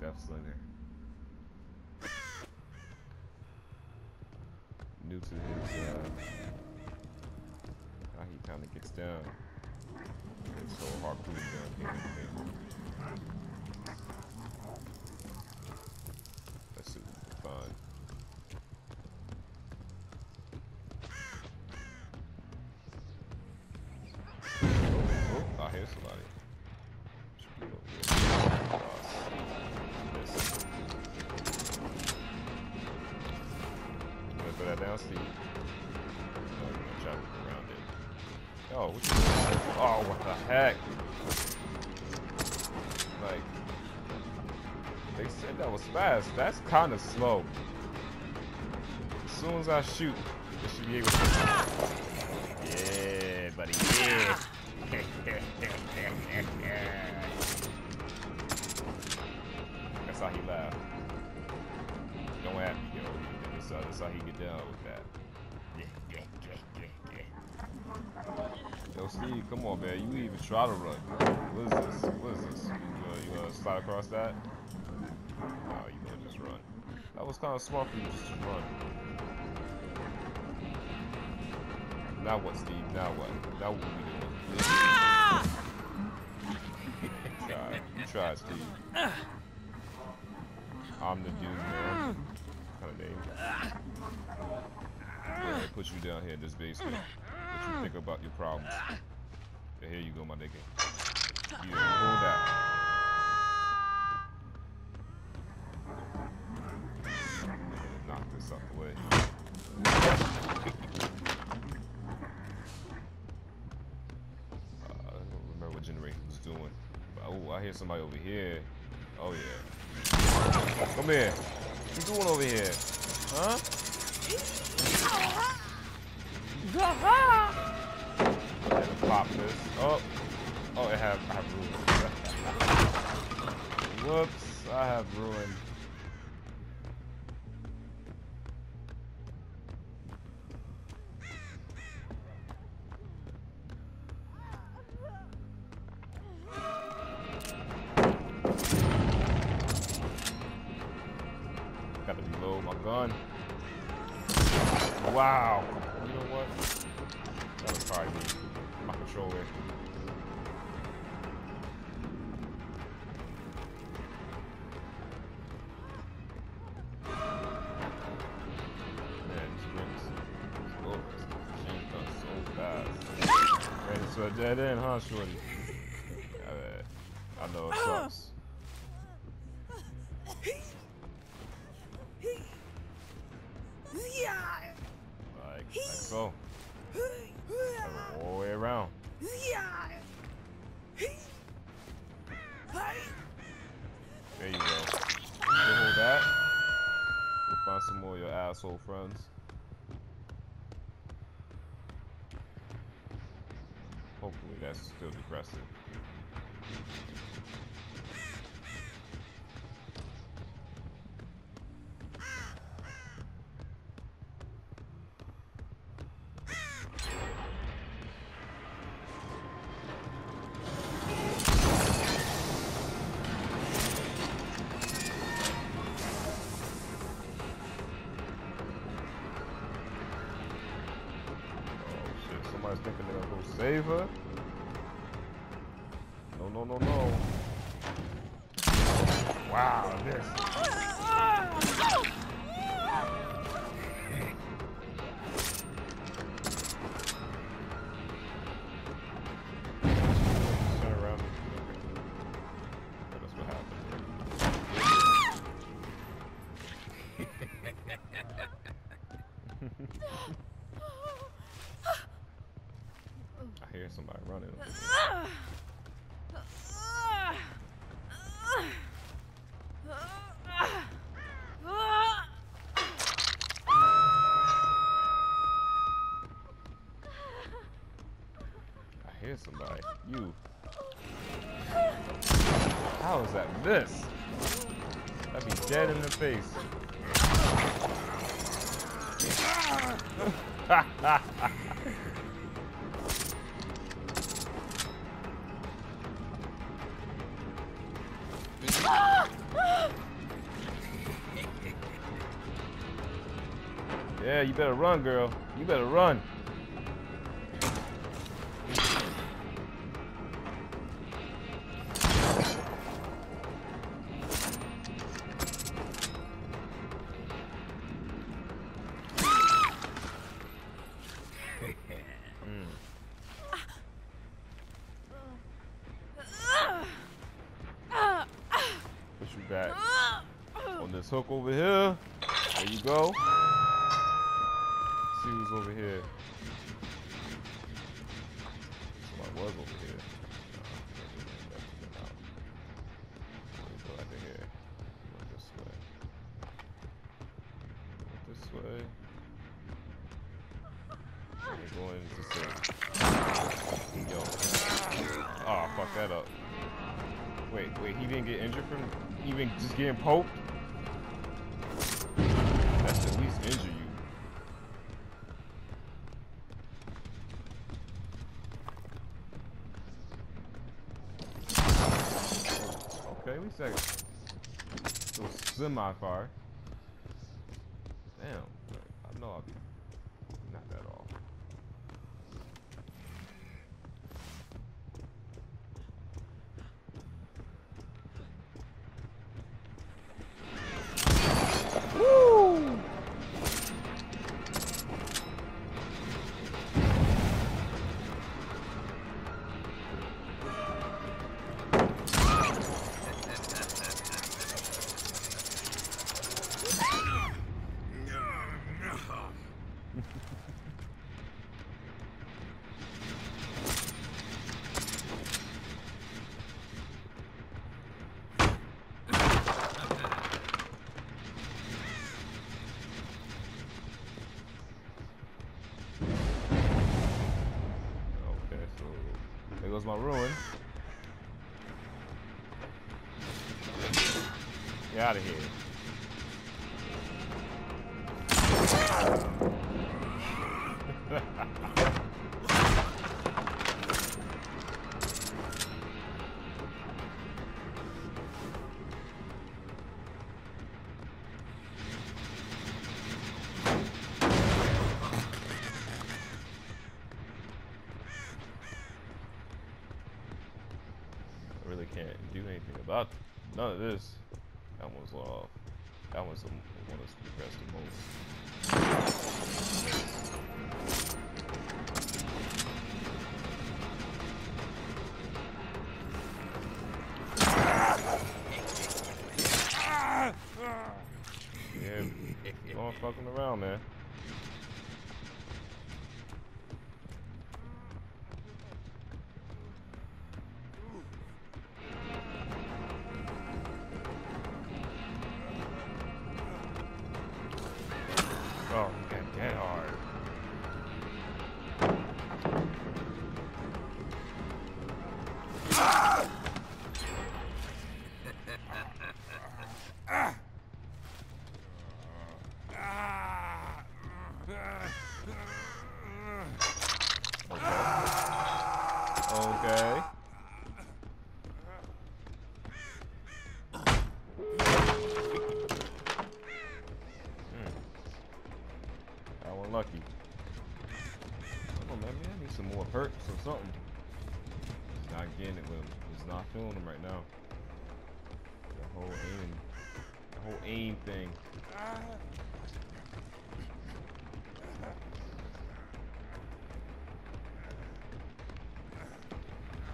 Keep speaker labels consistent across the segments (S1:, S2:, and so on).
S1: Deathslinger. New to his, uh, how he kind of gets down. It's so harpoon down here. Let's see what we find. Oh, oh, I hear somebody. Gonna that down, Steve? No, you're gonna try to look around it. Oh, what Oh, what the heck? Like, they said that was fast. That's kind of slow. As soon as I shoot, it should be able to. Yeah, buddy. Yeah. That's, uh, that's how he get down with that. Yo, Steve, come on, man. You even try to run. What is this? What is this? You gonna, you gonna slide across that? No, you gonna just run. That was kind of smart for you just to run. Now what, Steve? Now what? Now what we doing? Try. You try, Steve. I'm the dude, man. Kind of name. Put you down here in this basement. What you think about your problems? Here you go, my nigga. Yeah, hold. Knock this the way. Uh, I don't remember what generation was doing. Oh, I hear somebody over here. Oh yeah. Come here. You doing over here? Huh? Pop this. Oh. Oh, it have I have ruined. Whoops, I have ruined. Reload my gun. Wow. You know what? That was probably me. my controller. So dead end, huh, Shorty? I know it sucks. Like, so. Cover all the way around. There you go. You hold that. We'll find some more of your asshole friends. Hopefully that's still depressing. Somebody's thinking they're gonna go save her. No, no, no, no. Wow, this. Over here. I hear somebody. You. How is that miss? That'd be dead in the face. Yeah, you better run, girl. You better run. Back on this hook over here. There you go. see who's over here. Somebody was over here. No, go to here. Go this way. Go this way. And go in this way. Yo. Oh, fuck that up. Wait, wait, he didn't get injured from even just getting poked? That should at least injure you. Okay, we second. So semi-fire. Damn, I know I'll be goes my ruin. Get out of here. None of this. That one's off. That one's the one that's progressed the most. Yeah, fucking around, man. One lucky. Come on, man. I need some more perks or something. Just not getting it with him. Just not feeling him right now. The whole aim. The whole aim thing.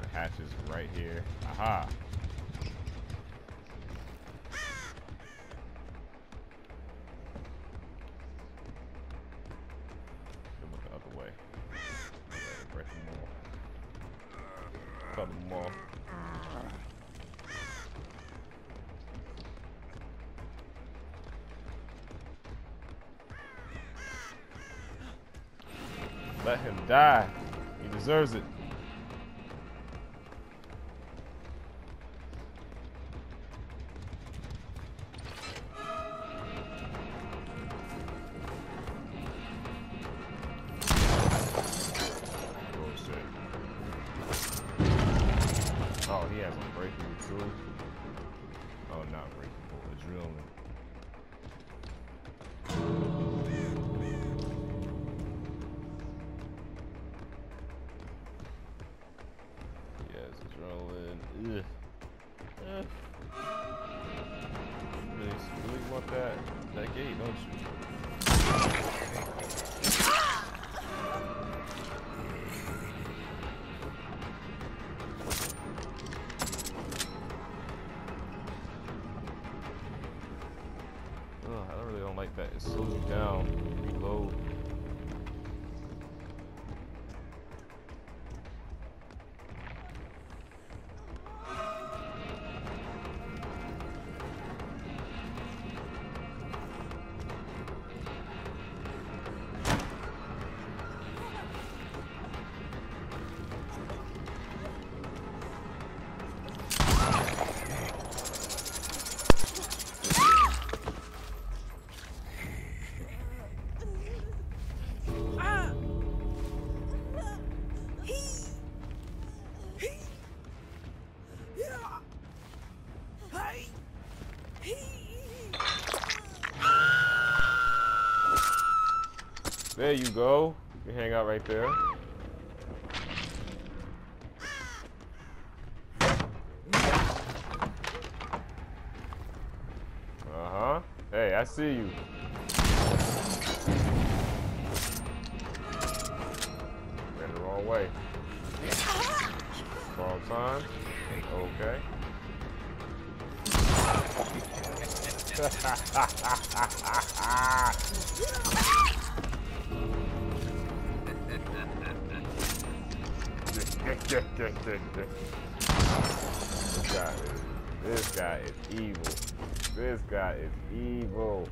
S1: The hatch is right here. Aha. Let him die. He deserves it. Like that. It slows you down. Reload. There you go. You hang out right there. Uh-huh. Hey, I see you. Ran the wrong way. Wrong time. Okay. this guy is evil. This guy is evil.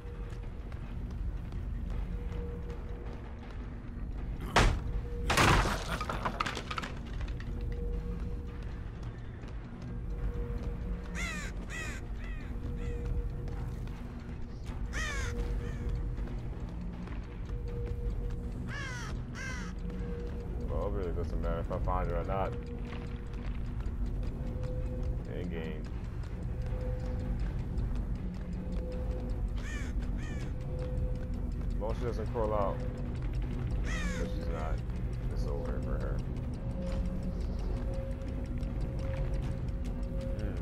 S1: Doesn't matter if I find her or not. In game. As she doesn't crawl out. But she's not. It's over for her. Hmm.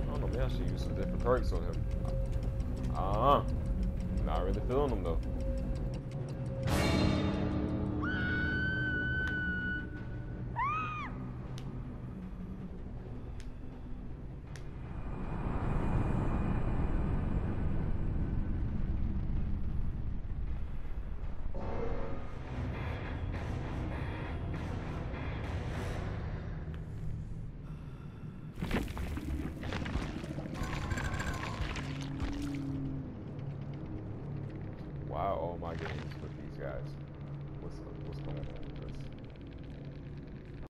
S1: I don't know, maybe I should use some different perks on him. Uh-huh. Not really feeling them though. Games with these guys? What's what's going on?